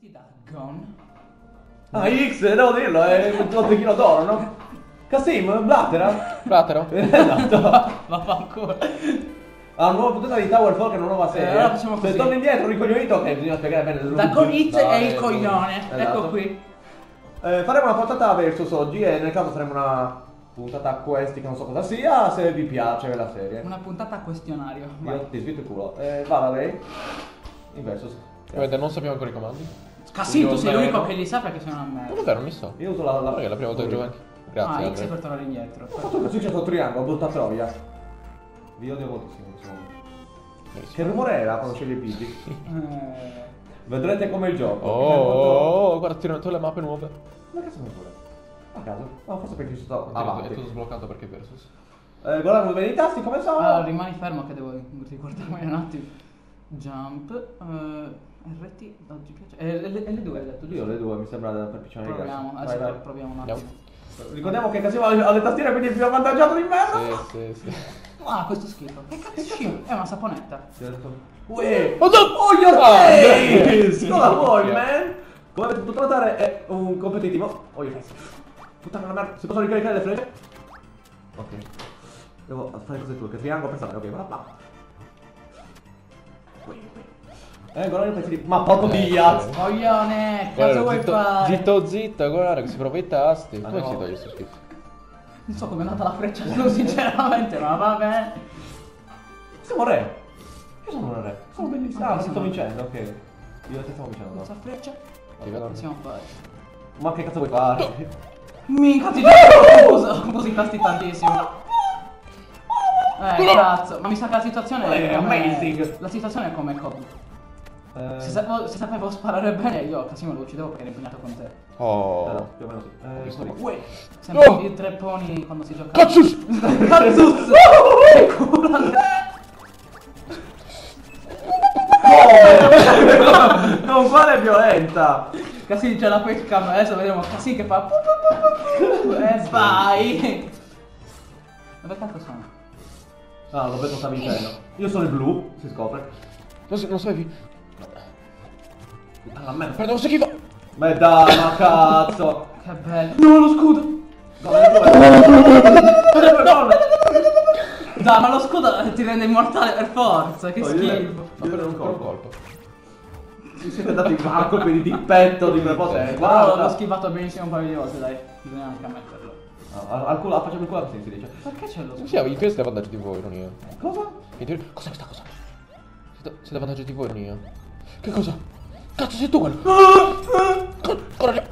tutti da Gon. Ah, X, devo dirlo, è il botteghino d'oro, no? Kasim, Blattera? Platero? esatto. Vaffanculo. Ha una nuova puntata di Tower Fall che è una nuova serie. Eh, allora facciamo Se così. torni indietro, ricoglionito, che bisogna spiegare bene Da Hitz Dai, e il coglione. esatto. Ecco qui. Eh, faremo una puntata versus oggi e nel caso faremo una puntata a questi che non so cosa sia, se vi piace la serie. Una puntata a questionario. Vai. Io ti svito il culo. Eh, vada lei. In versus. Ovviamente non sappiamo ancora i comandi. Cassin, tu Io sei l'unico che li sa perché sei una Non è merda. vero, non li so. Io uso la... la... Perché è la prima volta che gioco anche. Grazie, Ah, X per tornare indietro. Ho fatto così c'è stato triangolo, brutta troia. Vi odio moltissimo, insomma. Che rumore era quando scegli i pigi? Eh, Vedrete come il gioco. Oh, È oh, oh, guarda, tirano tutte le mappe nuove. Ma cazzo mi vuole? A caso? No, forse perché ci sto È avanti. tutto sbloccato perché è Versus. Eh, guardando bene i tasti come sono. Allora, rimani fermo che devo ricordarmi un attimo. Jump. eh, RT, non ti piace? Eh, L- L2 hai detto, Io giusto? le due mi sembra da per piccione di Proviamo, adesso Vai, vai. proviamo un attimo. Ricordiamo che Casimo ha le tastiere quindi è più avvantaggiato di merda. Sì, sì, sì. Ah, questo schifo. Che cazzo? È una saponetta. Uè. Oh, no! Oh your Ah, face! Cosa vuoi, man? Come avete potuto notare è un competitivo. Oh your face. Puttana la merda. Si possono ricaricare le frecce? Ok. Devo fare cose tue. Che triangolo pensare. Ok, guarda là. Ui, ui. Eh, guarda pezzi di... Ma porco dia! sì. Coglione, cosa vuoi zitto, fare? Zitto, zitto, guarda che si prova i tasti. Come no. si toglie sto schifo? Non so come è andata la freccia su, sinceramente, ma vabbè. Siamo re. Io sono un re. Sono bellissimo. Ah, se sto vincendo, ok. Io te stiamo vincendo. Questa no? freccia? Ti vedo? Possiamo fare. Ma che cazzo vuoi fare? Minchia, ti giuro, uso, uso i tasti tantissimo. Eh, cazzo, ma mi sa che la situazione è amazing. La situazione è come Kobe. Eh, Se, sapevo, se sapevo sparare bene io, Casimo lo uccidevo perché ero impegnato con te. eh, Oh. no, più o meno sì. Eh. Uè. Sembra Oh! i tre poni quando si gioca. Cazzus! Cazzus! Non fare violenta! Casino c'è la webcam, adesso vediamo Casino che fa... E vai! Dove cazzo sono? Ah, lo vedo sta vincendo. Io sono il blu, si scopre. Non so, non so merda. Perdo questo schifo! Ma dai, ma cazzo! Che bello! No, lo scudo! No. Dai, ma lo scudo ti rende immortale per forza, che io- schifo! Io per un Per un colpo. colpo. Si siete dati a colpi di dippetto di prepotenza. Però l'ho Guarda. schivato benissimo un paio di volte, dai. Bisogna anche ammetterlo. Ah, Al al culo, facciamo il culo così si dice. Perché c'è lo Sì, scudo? sì, in questo è vantaggio di voi, non io. Cosa? In teoria- Cos'è questa cosa? Siete a vantaggio di voi, non io. Che cosa? Cazzo, sei tu quello? Co- Coraggio!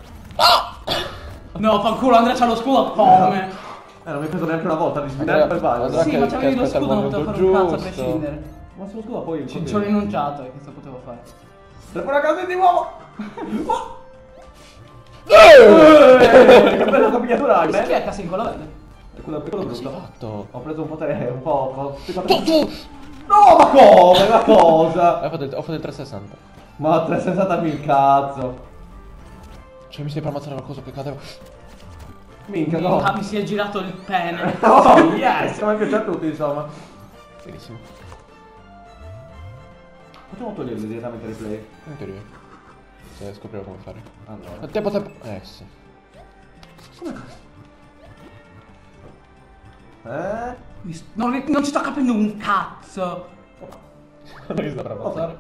No, fanculo, Andrea c'ha lo scudo a come! Eh, non mi hai preso neanche una volta di Andrea- per. Andrea- Sì, che- ma che c'avevi lo scudo, non potevo fare un cazzo a prescindere. Ma se lo scudo poi Ci ho rinunciato, e cosa potevo fare? Telefono a casa di uomo! Oh! Eh! Eh, Che bella capigliatura hai, Chi eh? è Casino, quello verde? È quello, hai brutto. fatto? Ho preso un potere un po'. co- Tu, tu! No, ma come? Ma cosa? Ho fatto il, ho fatto il 360. Ma 360 il cazzo. Cioè, mi stai per ammazzare qualcosa che cadeva. Minchia, Ah, no. mi si è girato il pene. Oh, yes! Come piace a tutti, insomma. Benissimo. Facciamo toglierli direttamente ai replay. In teoria. Se scoprirò come fare. Allora. Tempo, tempo. Eh, sì. Eh? Non, non ci sto capendo un cazzo. Non mi sta per ammazzare.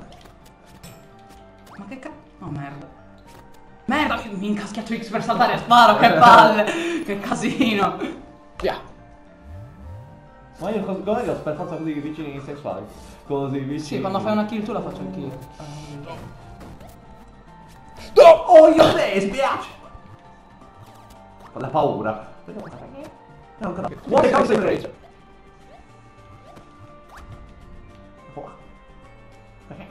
Ma che cazzo? Oh merda. Merda, mi, incaschiato X per saltare e sparo, che palle! che casino! Via! Ma io cos- come io per forza così vicini sessuali. Così vicini. Sì, quando fai una kill tu la faccio anch'io. No! Oh, io te, spiace! Ho la paura. Cosa. No, ancora. What comes in. Perché?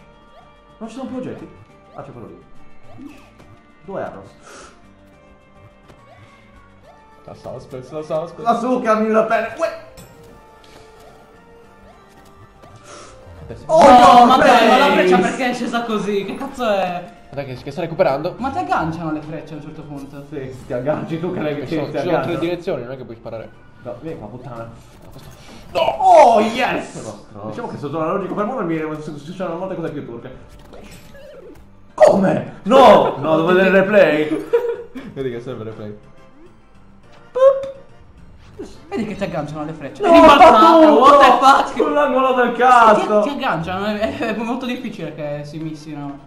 Non ci sono più oggetti? Ah, c'è quello lì. Due arrows. La suspense, la suspense. La succhiami la pelle. Uè. Oh, no, no, ma dai, ma la freccia perché è scesa così? Che cazzo è? Dai, che, che sta recuperando. Ma ti agganciano le frecce a un certo punto. Sì, ti agganci tu che sono, ti ci sono tre direzioni, non è che puoi sparare. No, vieni qua, puttana. No! Oh, yes! Diciamo che sotto la logica per muovermi succedono molte cose più turche. Come? No! No, devo vedere il replay. Vedi che serve il replay. Vedi che ti agganciano le frecce. No, rimbalzato, tutto! what the fuck? Sull'angolo del Ti, cazzo! ti agganciano, è, è molto difficile che si missino.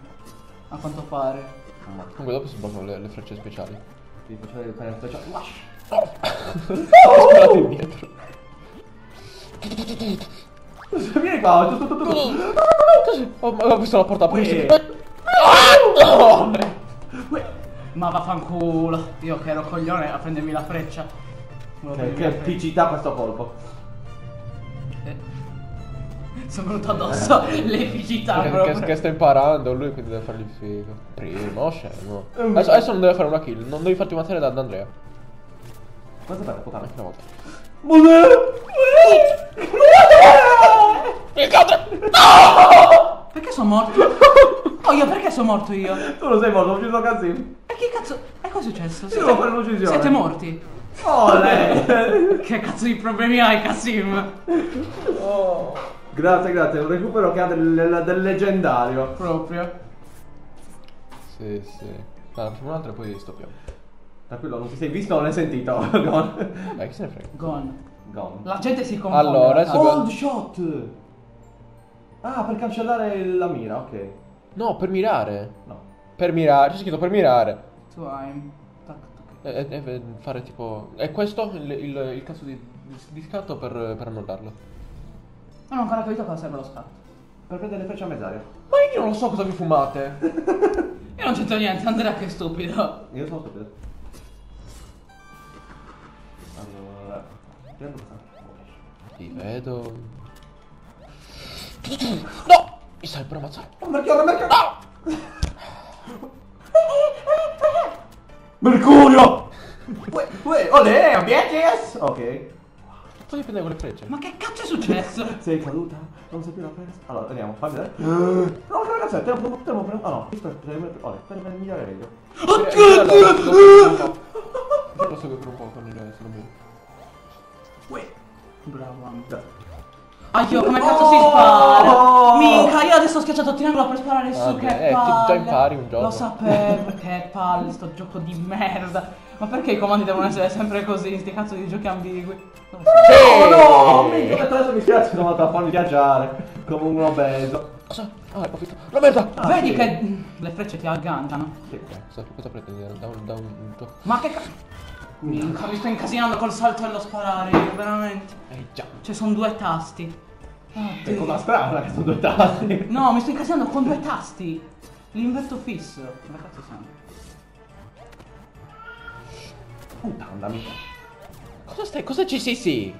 A quanto pare. Comunque dopo si bloccano le, le frecce speciali. Sì, facciamo il pane speciale. Ho sparato indietro. Vieni qua, tu, tu, tu, tu. Così. Ho, ho visto la porta Uè. Uè. Ma vaffanculo. Io che ero coglione a prendermi la freccia. Che, che epicità questo colpo. Eh. Sono venuto addosso l'epicità Che, proprio. che, che sta imparando lui quindi deve fargli figo. Prima, oh scemo. Mm. Adesso, adesso non deve fare una kill, non devi farti matare da, da Andrea. Quanto fai, puttana? Anche una volta. Buonasera! Il cazzo! Perché sono morto? Oh io perché sono morto io? Tu non sei morto, ho ucciso Casim. E che cazzo? E cosa è successo? devo fare l'uccisione. Siete morti? Oh, lei! Che cazzo di problemi hai, Kasim? Grazie, grazie, un recupero che ha del, del leggendario. Proprio. Sì, sì. Dai, facciamo un'altra e poi stoppiamo. Tranquillo, non ti sei visto o non hai sentito? Gone. Dai, chi se ne frega. Gone. Gone. La gente si confonde. Allora, adesso- Hold shot! Ah, per cancellare la mira, ok. No, per mirare. No. Per mirare, c'è scritto per mirare. Tu hai. tac, tac. E, e- e fare tipo. È questo il, il, il cazzo di, di scatto per, per annullarlo. Non ho ancora capito cosa serve lo scatto. Per prendere le frecce a mezz'aria. Ma io non lo so cosa vi fumate. Io non c'entro niente, Andrea che è stupido. Io sono stupido. Allora. Prendo questa. Ti vedo. No! Mi stai per ammazzare. Oh, Mercurio, Mercurio! Mercurio! Uè, uè, olè, bitches! Ok. Poi prendere quelle frecce. Ma che cazzo è successo? Sei caduta? Non sei più la presa? Allora, vediamo, fammi vedere. No, che ragazzi, te lo prendo, te lo prendo. Ah no, aspetta, per per olè, per migliorare meglio. Lo seguo per un po' con il resto, non mi. Uè. Bravo, Amy. Grazie. Ah, io come cazzo si spara? Minca, io adesso ho schiacciato triangolo per sparare su, Ah, che eh, ti- palle. già impari un gioco. Lo sapevo, che palle, sto gioco di merda. Ma perché i comandi devono essere sempre così, sti cazzo di giochi ambigui? Non so. Oh no! Minchia, adesso mi spiace sono andato a farmi viaggiare. Come un obeso. Cosa? Ah, ho visto. La merda! Ah, Vedi sì. che le frecce ti agganciano. Sì. Cosa, cosa pretendi? Da un, da un, un tuo- Ma che cazzo? Minca, mi sto incasinando col salto e lo sparare, veramente. Eh già. Cioè, sono due tasti. Che Oddio. cosa strana che sono due tasti. No, mi sto incasinando con due tasti. L'inverto fisso. Come cazzo sono? Puttana mica. Cosa stai? Cosa ci sei? Sì.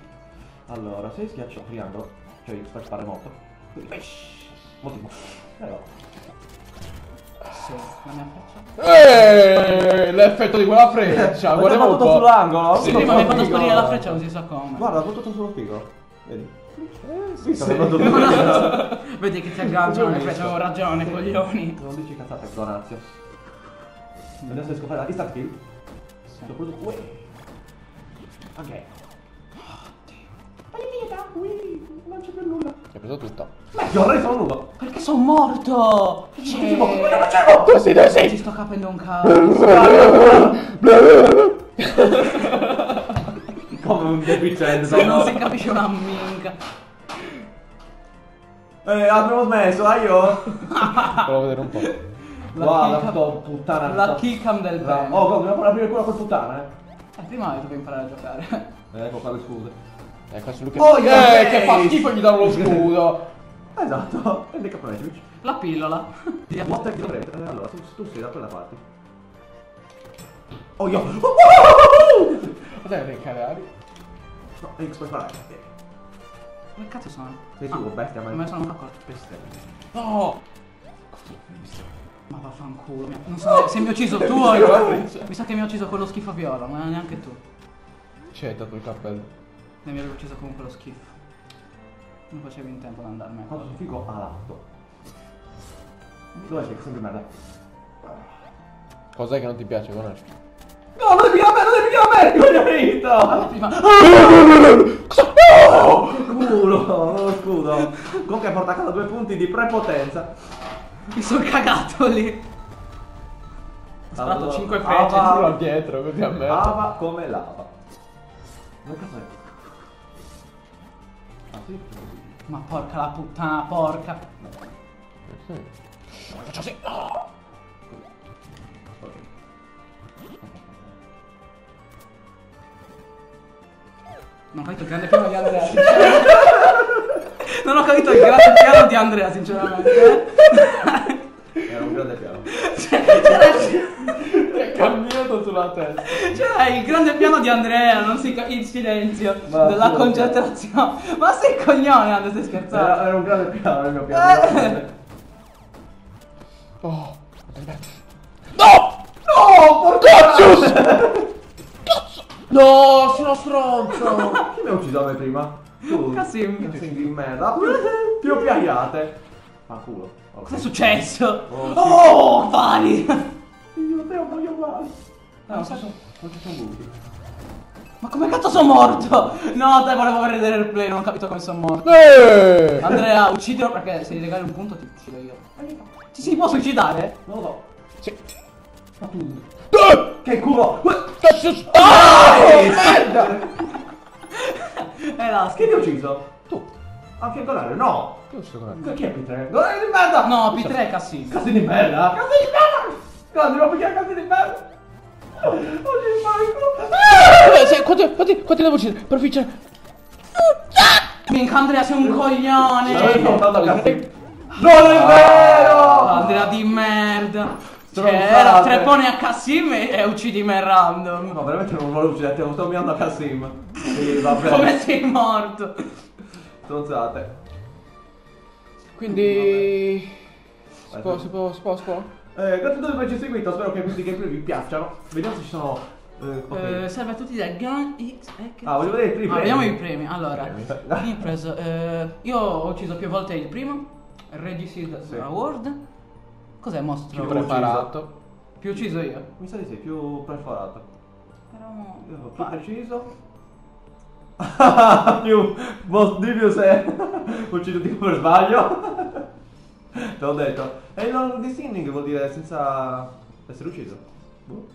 Allora, se schiaccio triangolo, cioè per fare moto. Quindi, Motivo. Eh. Sì, la mia freccia. Eh, l'effetto di quella freccia. Ma Guardiamo t'ha un po'. sull'angolo? Sì. Prima mi hai fatto sparire la freccia, non si sa come. Guarda, l'ha fatto sullo figo. Vedi? sì, sta sì. bene. Vedi che ti agganciano avevo ragione, coglioni. Non dici cazzate, Donazio. Adesso riesco a fare la kill. Sì. Soprattutto. Ok. C'è. Ti ho preso tutta. Ma io ora sono nudo. Perché sono morto? Cioè... Come Cioè, facevo? Dove sei? Ci sto capendo un cazzo. Come un deficiente. Se non si capisce una minca. Eh, abbiamo smesso, dai io. Provo a vedere un po'. La Guarda, kill sto puttana. La killcam del bene. Oh, dobbiamo aprire quello col puttana, eh. Eh, prima dovevo imparare a giocare. Ecco qua le scuse. Eh, questo Luca. Oh, eh, yes! che fa schifo gli danno lo scudo. Esatto. E dei caponetici. La pillola. Water di prete. Allora, tu, tu sei da quella parte. Oh, io. Cos'è dei canali? No, X puoi fare. Come cazzo sono? Sei tu, Ah, bestia, ma Me sono accorto. No! Cosa ho visto? Ma vaffanculo. mi- Non so se mi hai ucciso tu o io. Mi sa che mi ha ucciso quello schifo viola, ma neanche tu. Hai dato il cappello. E mi avevi ucciso comunque lo schifo. Non facevi in tempo ad andarmene. Quanto figo a lato. Dov'è che sempre merda? Cos'è che non ti piace? Conosci? No, non devi a me, non devi a me, coglionito! Prima. Oh, culo, lo scudo. Comunque porta a casa due punti di prepotenza. Mi sono cagato lì. sparato 5 Ah, frecce. va. Solo dietro, così a me. Lava come lava. Dove cazzo è? Sì? Ma porca la puttana, porca. Sì. Faccio così. Oh! Non ho capito il grande piano di Andrea, sinceramente. Non ho capito il grande piano di Andrea, sinceramente. Era un grande piano. Cioè, c'era, È camminato sulla testa. c'era il grande piano di Andrea, non si capisce il silenzio Ma della sì, concentrazione. Ma sei coglione, Andrea, stai Era, scherzando? era un grande piano il mio piano. Oh. No! No! Porcacius! Cazzo! No, sono stronzo! Chi mi ha ucciso a me prima? Tu. Kasim. Kasim di merda. Più piaiate. Ma culo. Ok. Cos'è successo? Oh, sì. Oh, pali! Io te voglio uguali. No, Non ci sono non ci sono. Ma come cazzo sono morto? No, dai, volevo vedere il play, non ho capito come sono morto. Eh! Andrea, uccidilo perché se gli regali un punto ti uccido io. Ti si può suicidare? Non lo so. Sì. Ma tu. Che culo! Cassius! Ah! merda! Eh, la Chi ti ha ucciso? Tu. A fianco all'aria? No! Che secondo Chi è P3? Non è di merda! No, P3 è Cassim. Cazzo di merda! Cazzo di merda! Cazzo, devo picchiare cazzo di merda! Oh, Eh, se, quanti, quanti, quanti devo uccidere? Per vincere? Minchia, Andrea, sei un coglione. Non è vero! Andrea di merda. Cioè, Stronzate. era tre pone a Cassim e, e uccidi me random. No, veramente non volevo ucciderti, lo sto mirando a Kassim. Sì. Come sei morto? Stronzate. Quindi... Si può, si può, si può, si può? Eh, grazie a tutti per averci seguito, spero che questi gameplay vi piacciono. Vediamo se ci sono... Eh, ok. Eh, serve a tutti da Gun X. eh, Ah, voglio vedere i primi Ah, premi. vediamo i premi. Allora, Premi. io ho preso. eh, io ho ucciso più volte il primo. Regicide Sì. Award. Cos'è mostro? Più Preparato. Più ucciso io. Mi sa di sì, più perforato. Però. Più preciso. più... Most Divius è... ucciso tipo per sbaglio. Te l'ho detto. E il non distinning vuol dire senza essere ucciso. Boh.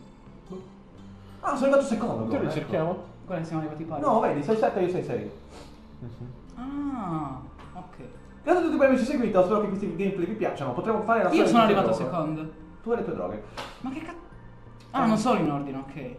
Boh. Ah, sono arrivato secondo. Che però, ecco. ricerchiamo? Quella che siamo arrivati pari. No, vedi, 6-7 io 6-6. Ah, ok. Grazie a tutti per averci seguito, spero che questi gameplay vi piacciono. Potremmo fare la Io sono arrivato secondo. Tu hai le tue droghe. Ma che cazzo? Ah, non solo in ordine, ok.